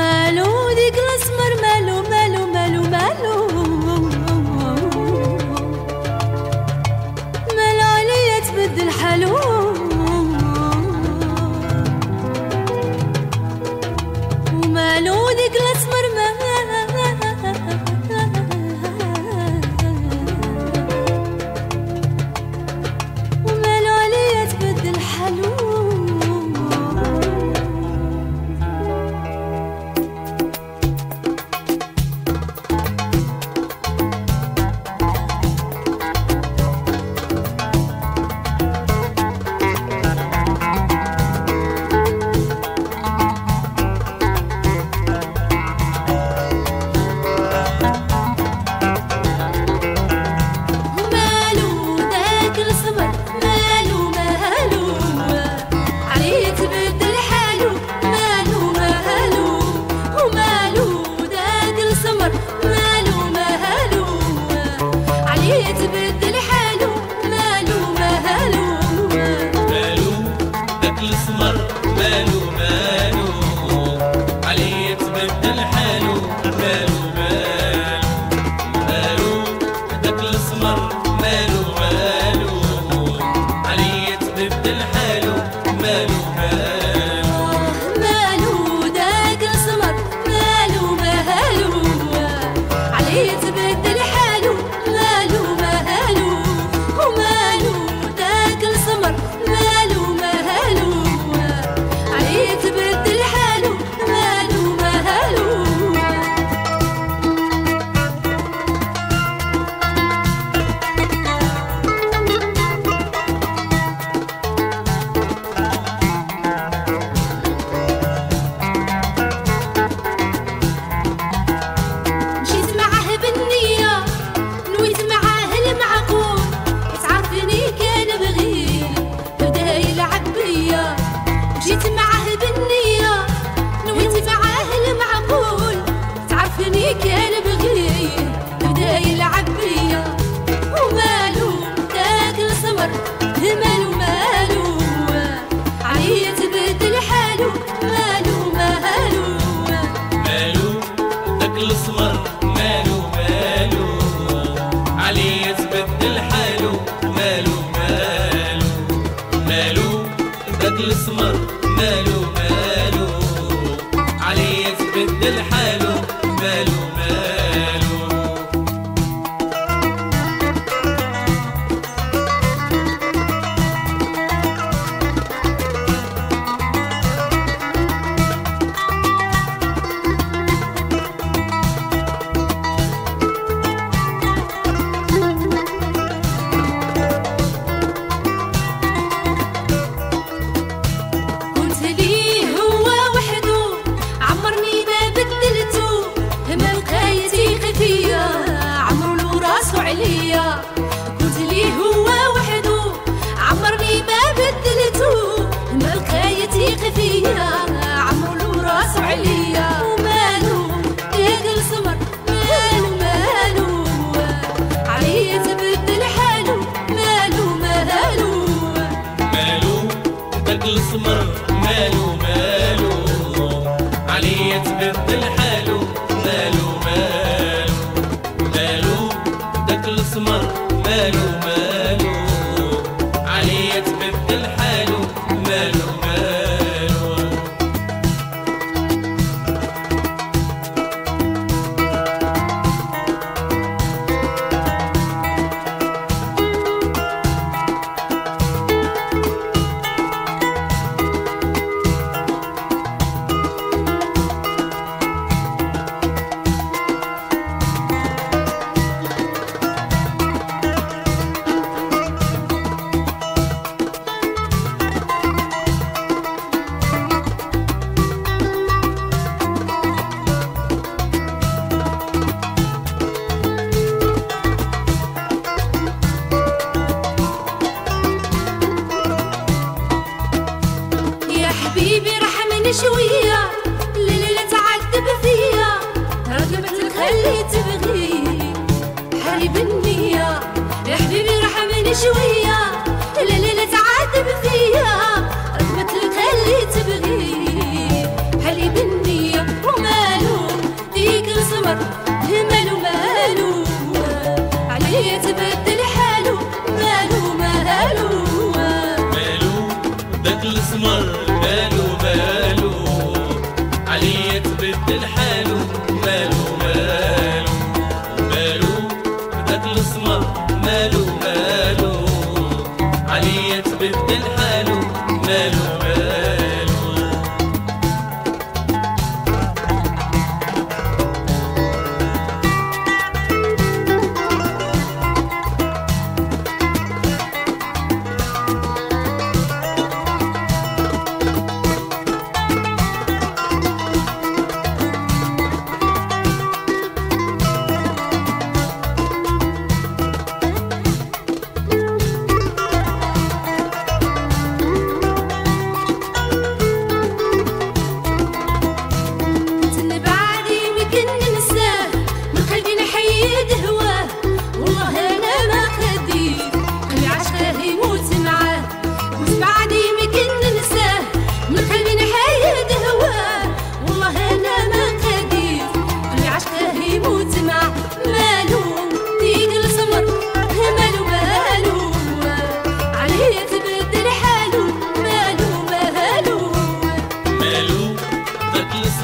مالو ديك الاسمر مالو مالو مالو مالو. عليا تبدل حالو. ديك الاسمر يبدل حاله ماله ماله ماله داك الاسمر ماله ماله. عليه يتبدل حاله ماله ماله. ماله داك الاسمر ماله ماله. عليه يتبدل حاله ماله ماله. It's مالو بدل السمر مالو مالو. عليه تبدل حالو مالو مالو. लिया। حبيبي رحمني شوية ليلة تعذب فيا. رغبت لك تبغي حالي بالنية يا حبيبي رحمني شوية.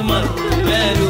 عمر قالوا